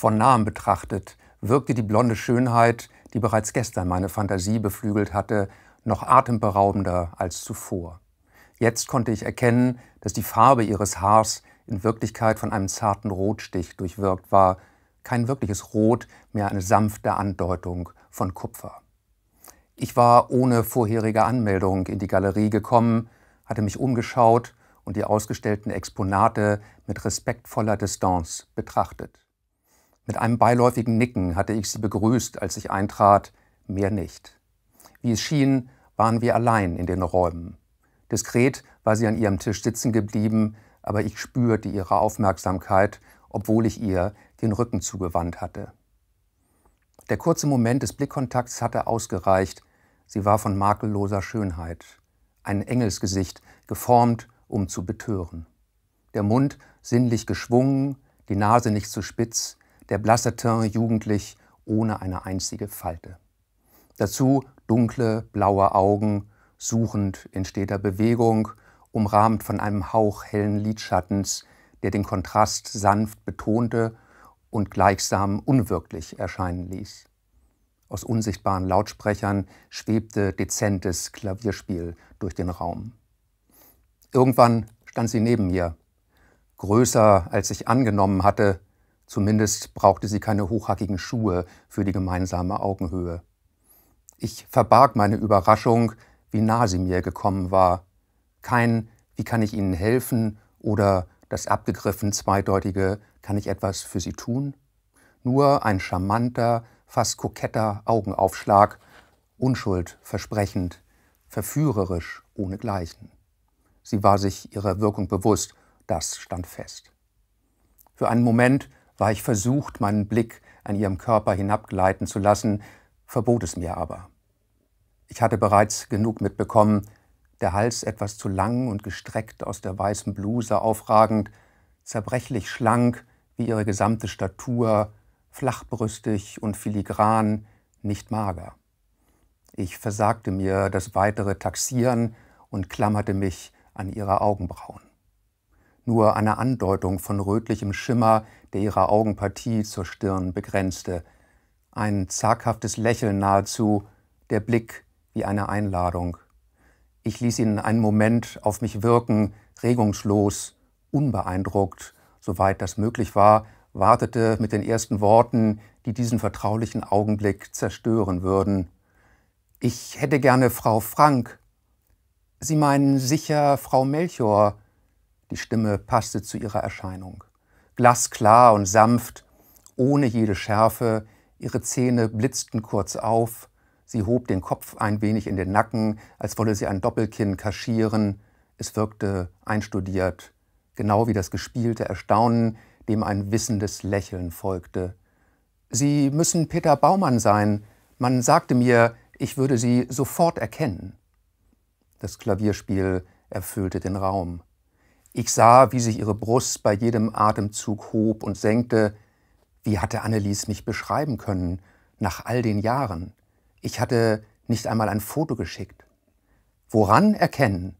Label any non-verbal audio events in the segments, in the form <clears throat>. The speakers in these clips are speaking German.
Von nahem betrachtet wirkte die blonde Schönheit, die bereits gestern meine Fantasie beflügelt hatte, noch atemberaubender als zuvor. Jetzt konnte ich erkennen, dass die Farbe ihres Haars in Wirklichkeit von einem zarten Rotstich durchwirkt war, kein wirkliches Rot, mehr eine sanfte Andeutung von Kupfer. Ich war ohne vorherige Anmeldung in die Galerie gekommen, hatte mich umgeschaut und die ausgestellten Exponate mit respektvoller Distanz betrachtet. Mit einem beiläufigen Nicken hatte ich sie begrüßt, als ich eintrat, mehr nicht. Wie es schien, waren wir allein in den Räumen. Diskret war sie an ihrem Tisch sitzen geblieben, aber ich spürte ihre Aufmerksamkeit, obwohl ich ihr den Rücken zugewandt hatte. Der kurze Moment des Blickkontakts hatte ausgereicht. Sie war von makelloser Schönheit. Ein Engelsgesicht, geformt, um zu betören. Der Mund sinnlich geschwungen, die Nase nicht zu spitz, der blasse Teint jugendlich, ohne eine einzige Falte. Dazu dunkle, blaue Augen, suchend in steter Bewegung, umrahmt von einem Hauch hellen Lidschattens, der den Kontrast sanft betonte und gleichsam unwirklich erscheinen ließ. Aus unsichtbaren Lautsprechern schwebte dezentes Klavierspiel durch den Raum. Irgendwann stand sie neben mir, größer als ich angenommen hatte, zumindest brauchte sie keine hochhackigen Schuhe für die gemeinsame Augenhöhe. Ich verbarg meine Überraschung, wie nah sie mir gekommen war. Kein Wie kann ich Ihnen helfen oder das abgegriffen zweideutige Kann ich etwas für Sie tun? Nur ein charmanter, fast koketter Augenaufschlag, Unschuld versprechend, verführerisch ohnegleichen. Sie war sich ihrer Wirkung bewusst, das stand fest. Für einen Moment war ich versucht, meinen Blick an ihrem Körper hinabgleiten zu lassen, verbot es mir aber. Ich hatte bereits genug mitbekommen, der Hals etwas zu lang und gestreckt aus der weißen Bluse aufragend, zerbrechlich schlank wie ihre gesamte Statur, flachbrüstig und filigran, nicht mager. Ich versagte mir das weitere Taxieren und klammerte mich an ihre Augenbrauen. Nur eine Andeutung von rötlichem Schimmer, der ihre Augenpartie zur Stirn begrenzte, ein zaghaftes Lächeln nahezu, der Blick wie eine Einladung. Ich ließ ihn einen Moment auf mich wirken, regungslos, unbeeindruckt, soweit das möglich war, wartete mit den ersten Worten, die diesen vertraulichen Augenblick zerstören würden. Ich hätte gerne Frau Frank. Sie meinen sicher Frau Melchior. Die Stimme passte zu ihrer Erscheinung. Glasklar und sanft, ohne jede Schärfe, ihre Zähne blitzten kurz auf, Sie hob den Kopf ein wenig in den Nacken, als wolle sie ein Doppelkinn kaschieren. Es wirkte einstudiert, genau wie das gespielte Erstaunen, dem ein wissendes Lächeln folgte. Sie müssen Peter Baumann sein. Man sagte mir, ich würde Sie sofort erkennen. Das Klavierspiel erfüllte den Raum. Ich sah, wie sich ihre Brust bei jedem Atemzug hob und senkte. Wie hatte Annelies mich beschreiben können, nach all den Jahren? Ich hatte nicht einmal ein Foto geschickt. Woran erkennen?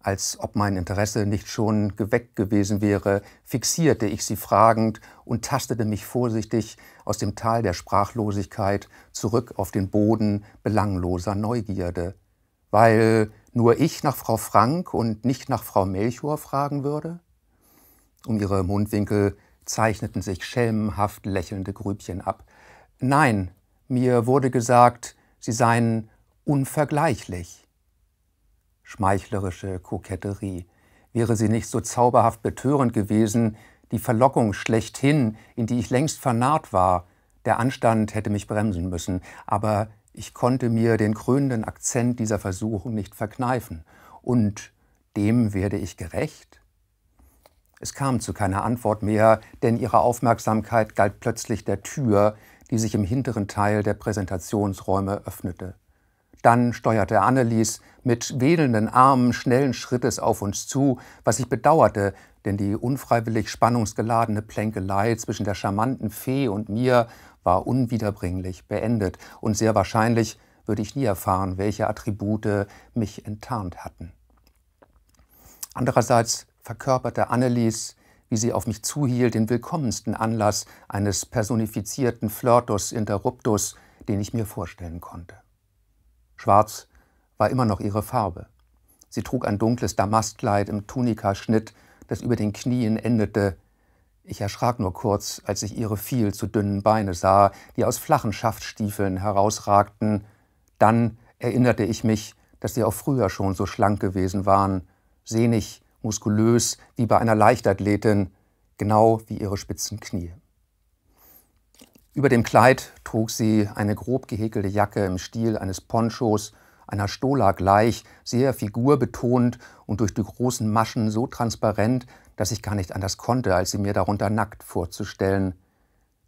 Als ob mein Interesse nicht schon geweckt gewesen wäre, fixierte ich sie fragend und tastete mich vorsichtig aus dem Tal der Sprachlosigkeit zurück auf den Boden belangloser Neugierde. Weil nur ich nach Frau Frank und nicht nach Frau Melchior fragen würde? Um ihre Mundwinkel zeichneten sich schelmenhaft lächelnde Grübchen ab. Nein, mir wurde gesagt, sie seien unvergleichlich. Schmeichlerische Koketterie. Wäre sie nicht so zauberhaft betörend gewesen, die Verlockung schlechthin, in die ich längst vernarrt war, der Anstand hätte mich bremsen müssen, aber ich konnte mir den krönenden Akzent dieser Versuchung nicht verkneifen. Und dem werde ich gerecht? Es kam zu keiner Antwort mehr, denn ihre Aufmerksamkeit galt plötzlich der Tür, die sich im hinteren Teil der Präsentationsräume öffnete. Dann steuerte Annelies mit wedelnden Armen schnellen Schrittes auf uns zu, was ich bedauerte, denn die unfreiwillig spannungsgeladene Plänkelei zwischen der charmanten Fee und mir war unwiederbringlich beendet, und sehr wahrscheinlich würde ich nie erfahren, welche Attribute mich enttarnt hatten. Andererseits verkörperte Annelies, wie sie auf mich zuhielt, den willkommensten Anlass eines personifizierten Flirtus interruptus, den ich mir vorstellen konnte. Schwarz war immer noch ihre Farbe. Sie trug ein dunkles Damastkleid im Tunikaschnitt, das über den Knien endete. Ich erschrak nur kurz, als ich ihre viel zu dünnen Beine sah, die aus flachen Schaftstiefeln herausragten. Dann erinnerte ich mich, dass sie auch früher schon so schlank gewesen waren, sehnig, muskulös wie bei einer Leichtathletin, genau wie ihre spitzen Knie. Über dem Kleid trug sie eine grob gehäkelte Jacke im Stil eines Ponchos, einer Stola gleich, sehr figurbetont und durch die großen Maschen so transparent, dass ich gar nicht anders konnte, als sie mir darunter nackt vorzustellen.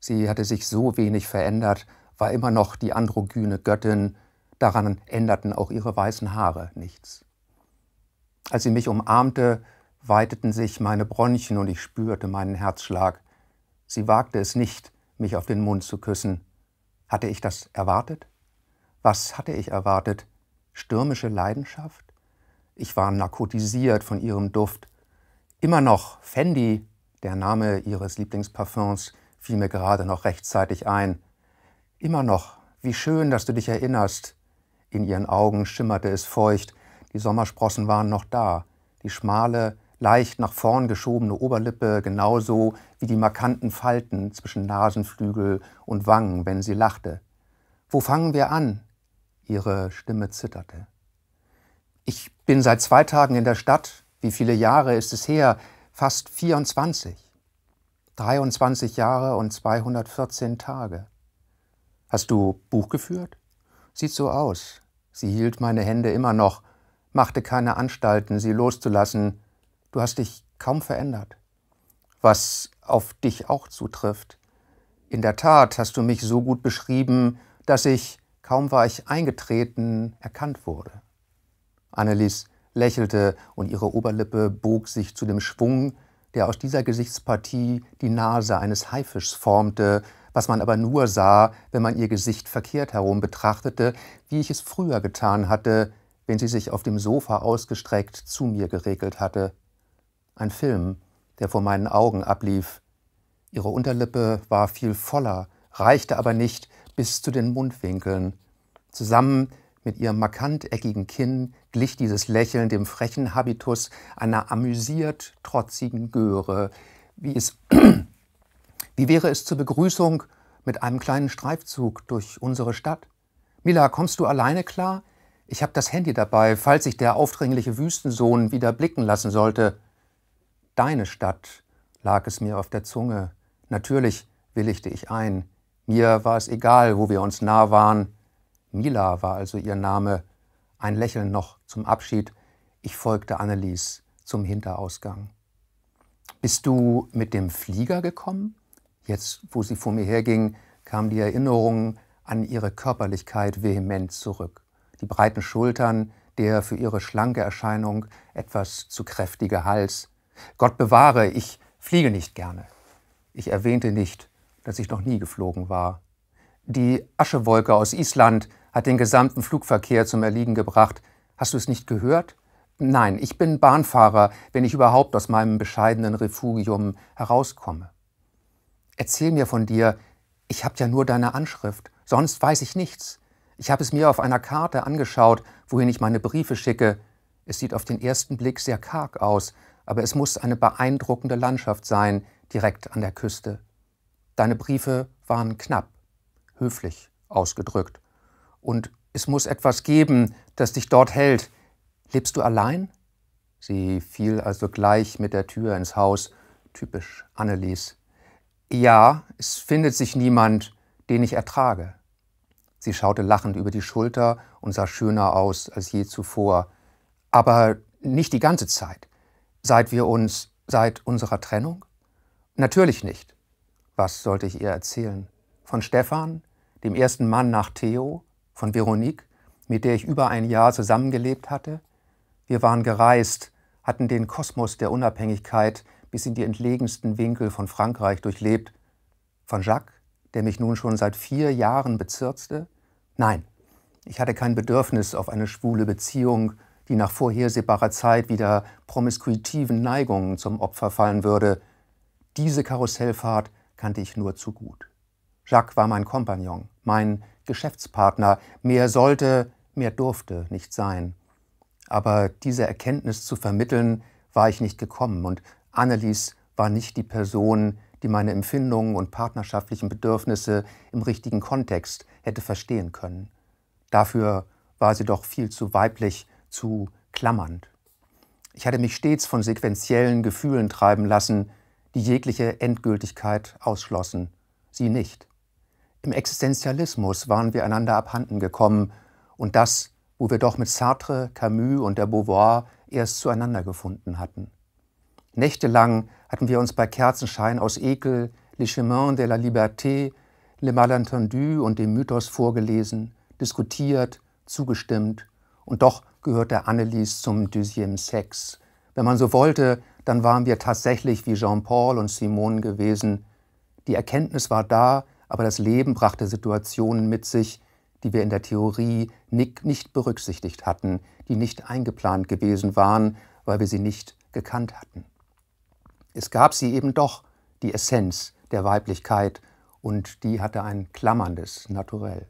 Sie hatte sich so wenig verändert, war immer noch die androgyne Göttin, daran änderten auch ihre weißen Haare nichts. Als sie mich umarmte, weiteten sich meine Bronchien und ich spürte meinen Herzschlag. Sie wagte es nicht, mich auf den Mund zu küssen. Hatte ich das erwartet? Was hatte ich erwartet? Stürmische Leidenschaft? Ich war narkotisiert von ihrem Duft. Immer noch Fendi, der Name ihres Lieblingsparfums, fiel mir gerade noch rechtzeitig ein. Immer noch, wie schön, dass du dich erinnerst. In ihren Augen schimmerte es feucht, die Sommersprossen waren noch da, die schmale, leicht nach vorn geschobene Oberlippe genauso wie die markanten Falten zwischen Nasenflügel und Wangen, wenn sie lachte. Wo fangen wir an? Ihre Stimme zitterte. Ich bin seit zwei Tagen in der Stadt. Wie viele Jahre ist es her? Fast 24. 23 Jahre und 214 Tage. Hast du Buch geführt? Sieht so aus. Sie hielt meine Hände immer noch, machte keine Anstalten, sie loszulassen. Du hast dich kaum verändert. Was auf dich auch zutrifft. In der Tat hast du mich so gut beschrieben, dass ich, kaum war ich eingetreten, erkannt wurde. Annelies lächelte und ihre Oberlippe bog sich zu dem Schwung, der aus dieser Gesichtspartie die Nase eines Haifischs formte, was man aber nur sah, wenn man ihr Gesicht verkehrt herum betrachtete, wie ich es früher getan hatte, wenn sie sich auf dem Sofa ausgestreckt zu mir geregelt hatte. Ein Film, der vor meinen Augen ablief. Ihre Unterlippe war viel voller, reichte aber nicht bis zu den Mundwinkeln. Zusammen mit ihrem markant eckigen Kinn glich dieses Lächeln dem frechen Habitus einer amüsiert trotzigen Göre, wie es <clears throat> wie wäre es zur Begrüßung mit einem kleinen Streifzug durch unsere Stadt? Mila, kommst du alleine klar? Ich habe das Handy dabei, falls sich der aufdringliche Wüstensohn wieder blicken lassen sollte. Deine Stadt, lag es mir auf der Zunge. Natürlich willigte ich ein. Mir war es egal, wo wir uns nah waren. Mila war also ihr Name. Ein Lächeln noch zum Abschied. Ich folgte Annelies zum Hinterausgang. Bist du mit dem Flieger gekommen? Jetzt, wo sie vor mir herging, kam die Erinnerung an ihre Körperlichkeit vehement zurück die breiten Schultern, der für ihre schlanke Erscheinung etwas zu kräftige Hals. Gott bewahre, ich fliege nicht gerne. Ich erwähnte nicht, dass ich noch nie geflogen war. Die Aschewolke aus Island hat den gesamten Flugverkehr zum Erliegen gebracht. Hast du es nicht gehört? Nein, ich bin Bahnfahrer, wenn ich überhaupt aus meinem bescheidenen Refugium herauskomme. Erzähl mir von dir, ich hab ja nur deine Anschrift, sonst weiß ich nichts. Ich habe es mir auf einer Karte angeschaut, wohin ich meine Briefe schicke. Es sieht auf den ersten Blick sehr karg aus, aber es muss eine beeindruckende Landschaft sein, direkt an der Küste. Deine Briefe waren knapp, höflich ausgedrückt. Und es muss etwas geben, das dich dort hält. Lebst du allein? Sie fiel also gleich mit der Tür ins Haus, typisch Annelies. Ja, es findet sich niemand, den ich ertrage. Sie schaute lachend über die Schulter und sah schöner aus als je zuvor. Aber nicht die ganze Zeit. Seit wir uns, seit unserer Trennung? Natürlich nicht. Was sollte ich ihr erzählen? Von Stefan, dem ersten Mann nach Theo, von Veronique, mit der ich über ein Jahr zusammengelebt hatte? Wir waren gereist, hatten den Kosmos der Unabhängigkeit bis in die entlegensten Winkel von Frankreich durchlebt. Von Jacques, der mich nun schon seit vier Jahren bezirzte? Nein, ich hatte kein Bedürfnis auf eine schwule Beziehung, die nach vorhersehbarer Zeit wieder promiskuitiven Neigungen zum Opfer fallen würde. Diese Karussellfahrt kannte ich nur zu gut. Jacques war mein Kompagnon, mein Geschäftspartner. Mehr sollte, mehr durfte nicht sein. Aber diese Erkenntnis zu vermitteln, war ich nicht gekommen und Annelies war nicht die Person, die meine Empfindungen und partnerschaftlichen Bedürfnisse im richtigen Kontext hätte verstehen können. Dafür war sie doch viel zu weiblich, zu klammernd. Ich hatte mich stets von sequentiellen Gefühlen treiben lassen, die jegliche Endgültigkeit ausschlossen, sie nicht. Im Existenzialismus waren wir einander abhanden gekommen und das, wo wir doch mit Sartre, Camus und der Beauvoir erst zueinander gefunden hatten. Nächtelang hatten wir uns bei Kerzenschein aus Ekel Les Chemins de la Liberté, Le Malentendu und dem Mythos vorgelesen, diskutiert, zugestimmt und doch gehörte Annelies zum Deuxième Sex. Wenn man so wollte, dann waren wir tatsächlich wie Jean-Paul und Simone gewesen. Die Erkenntnis war da, aber das Leben brachte Situationen mit sich, die wir in der Theorie nicht berücksichtigt hatten, die nicht eingeplant gewesen waren, weil wir sie nicht gekannt hatten. Es gab sie eben doch, die Essenz der Weiblichkeit, und die hatte ein klammerndes Naturell.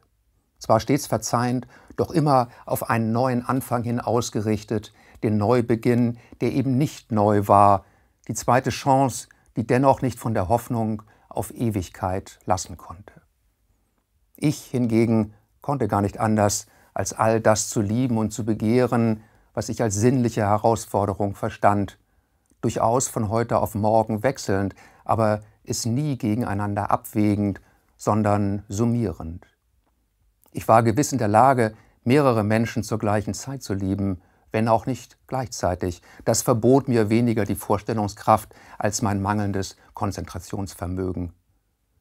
Zwar stets verzeihend, doch immer auf einen neuen Anfang hin ausgerichtet, den Neubeginn, der eben nicht neu war, die zweite Chance, die dennoch nicht von der Hoffnung auf Ewigkeit lassen konnte. Ich hingegen konnte gar nicht anders, als all das zu lieben und zu begehren, was ich als sinnliche Herausforderung verstand, durchaus von heute auf morgen wechselnd, aber es nie gegeneinander abwägend, sondern summierend. Ich war gewiss in der Lage, mehrere Menschen zur gleichen Zeit zu lieben, wenn auch nicht gleichzeitig. Das verbot mir weniger die Vorstellungskraft als mein mangelndes Konzentrationsvermögen.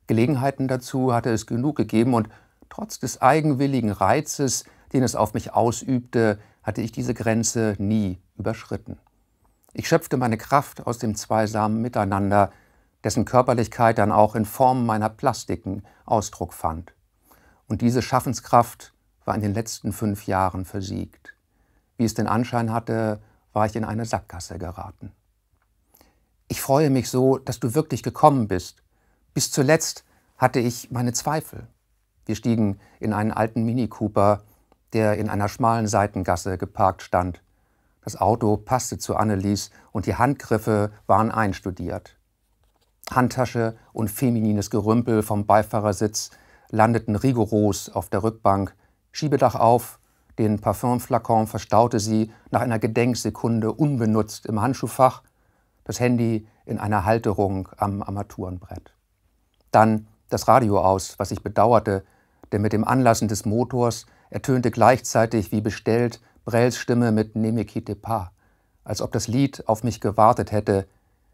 Gelegenheiten dazu hatte es genug gegeben und trotz des eigenwilligen Reizes, den es auf mich ausübte, hatte ich diese Grenze nie überschritten. Ich schöpfte meine Kraft aus dem zweisamen Miteinander, dessen Körperlichkeit dann auch in Form meiner Plastiken Ausdruck fand. Und diese Schaffenskraft war in den letzten fünf Jahren versiegt. Wie es den Anschein hatte, war ich in eine Sackgasse geraten. Ich freue mich so, dass du wirklich gekommen bist. Bis zuletzt hatte ich meine Zweifel. Wir stiegen in einen alten Mini Cooper, der in einer schmalen Seitengasse geparkt stand. Das Auto passte zu Annelies und die Handgriffe waren einstudiert. Handtasche und feminines Gerümpel vom Beifahrersitz landeten rigoros auf der Rückbank. Schiebedach auf, den Parfümflakon verstaute sie nach einer Gedenksekunde unbenutzt im Handschuhfach, das Handy in einer Halterung am Armaturenbrett. Dann das Radio aus, was ich bedauerte, denn mit dem Anlassen des Motors ertönte gleichzeitig wie bestellt Brels Stimme mit Ne me quitte pas, als ob das Lied auf mich gewartet hätte.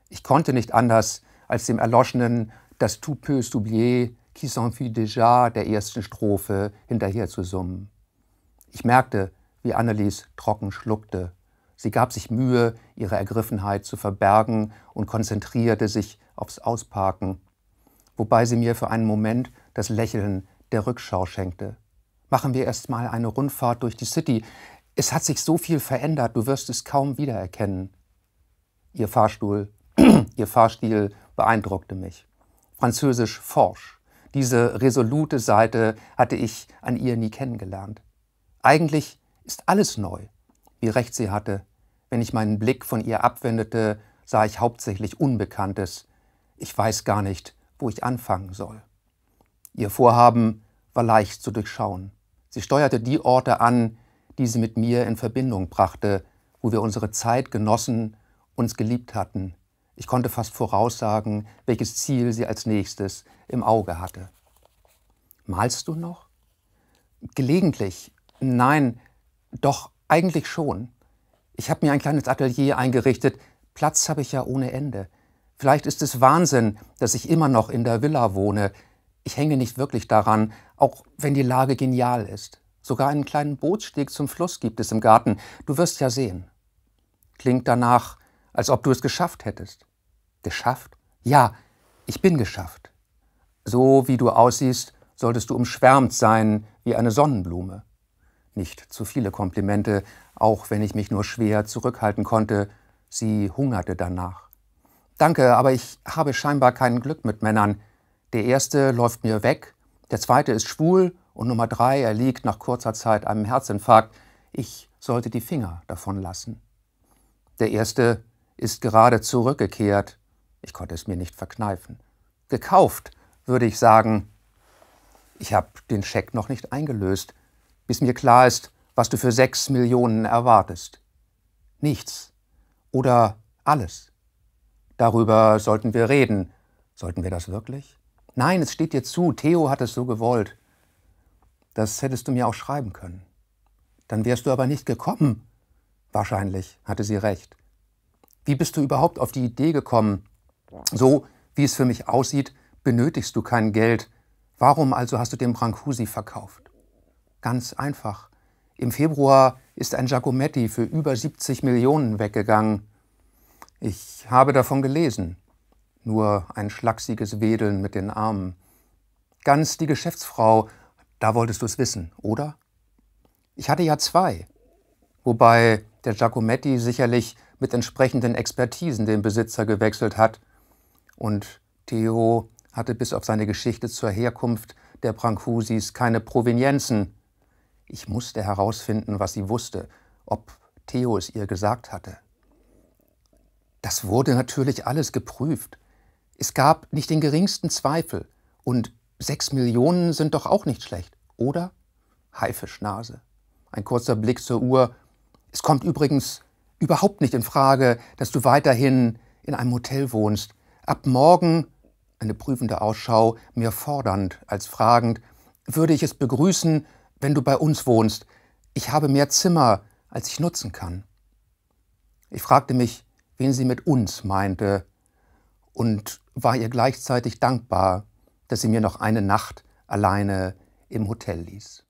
Ich konnte nicht anders, als dem erloschenen Das tout peut s'oublier, qui s'enfuit déjà der ersten Strophe hinterher zu summen. Ich merkte, wie Annelies trocken schluckte. Sie gab sich Mühe, ihre Ergriffenheit zu verbergen und konzentrierte sich aufs Ausparken, wobei sie mir für einen Moment das Lächeln der Rückschau schenkte. Machen wir erst mal eine Rundfahrt durch die City. Es hat sich so viel verändert, du wirst es kaum wiedererkennen. Ihr Fahrstuhl, <clears throat> ihr Fahrstil beeindruckte mich. Französisch forsch. Diese resolute Seite hatte ich an ihr nie kennengelernt. Eigentlich ist alles neu. Wie recht sie hatte. Wenn ich meinen Blick von ihr abwendete, sah ich hauptsächlich Unbekanntes. Ich weiß gar nicht, wo ich anfangen soll. Ihr Vorhaben war leicht zu durchschauen. Sie steuerte die Orte an, die sie mit mir in Verbindung brachte, wo wir unsere Zeit genossen, uns geliebt hatten. Ich konnte fast voraussagen, welches Ziel sie als nächstes im Auge hatte. Malst du noch? Gelegentlich. Nein, doch eigentlich schon. Ich habe mir ein kleines Atelier eingerichtet. Platz habe ich ja ohne Ende. Vielleicht ist es Wahnsinn, dass ich immer noch in der Villa wohne. Ich hänge nicht wirklich daran, auch wenn die Lage genial ist. Sogar einen kleinen Bootssteg zum Fluss gibt es im Garten. Du wirst ja sehen. Klingt danach, als ob du es geschafft hättest. Geschafft? Ja, ich bin geschafft. So wie du aussiehst, solltest du umschwärmt sein wie eine Sonnenblume. Nicht zu viele Komplimente, auch wenn ich mich nur schwer zurückhalten konnte. Sie hungerte danach. Danke, aber ich habe scheinbar kein Glück mit Männern. Der erste läuft mir weg, der zweite ist schwul und Nummer drei erliegt nach kurzer Zeit einem Herzinfarkt. Ich sollte die Finger davon lassen. Der erste ist gerade zurückgekehrt. Ich konnte es mir nicht verkneifen. Gekauft, würde ich sagen. Ich habe den Scheck noch nicht eingelöst, bis mir klar ist, was du für sechs Millionen erwartest. Nichts. Oder alles. Darüber sollten wir reden. Sollten wir das wirklich? Nein, es steht dir zu. Theo hat es so gewollt. Das hättest du mir auch schreiben können. Dann wärst du aber nicht gekommen. Wahrscheinlich hatte sie recht. Wie bist du überhaupt auf die Idee gekommen? So wie es für mich aussieht, benötigst du kein Geld. Warum also hast du den Brancusi verkauft? Ganz einfach. Im Februar ist ein Giacometti für über 70 Millionen weggegangen. Ich habe davon gelesen. Nur ein schlachsiges Wedeln mit den Armen. Ganz die Geschäftsfrau, da wolltest du es wissen, oder? Ich hatte ja zwei. Wobei der Giacometti sicherlich mit entsprechenden Expertisen den Besitzer gewechselt hat. Und Theo hatte bis auf seine Geschichte zur Herkunft der Brancusis keine Provenienzen. Ich musste herausfinden, was sie wusste, ob Theo es ihr gesagt hatte. Das wurde natürlich alles geprüft. Es gab nicht den geringsten Zweifel. Und sechs Millionen sind doch auch nicht schlecht, oder? Haifischnase. Ein kurzer Blick zur Uhr. Es kommt übrigens überhaupt nicht in Frage, dass du weiterhin in einem Hotel wohnst. Ab morgen, eine prüfende Ausschau, mehr fordernd als fragend, würde ich es begrüßen, wenn du bei uns wohnst. Ich habe mehr Zimmer, als ich nutzen kann. Ich fragte mich, wen sie mit uns meinte, und war ihr gleichzeitig dankbar, dass sie mir noch eine Nacht alleine im Hotel ließ.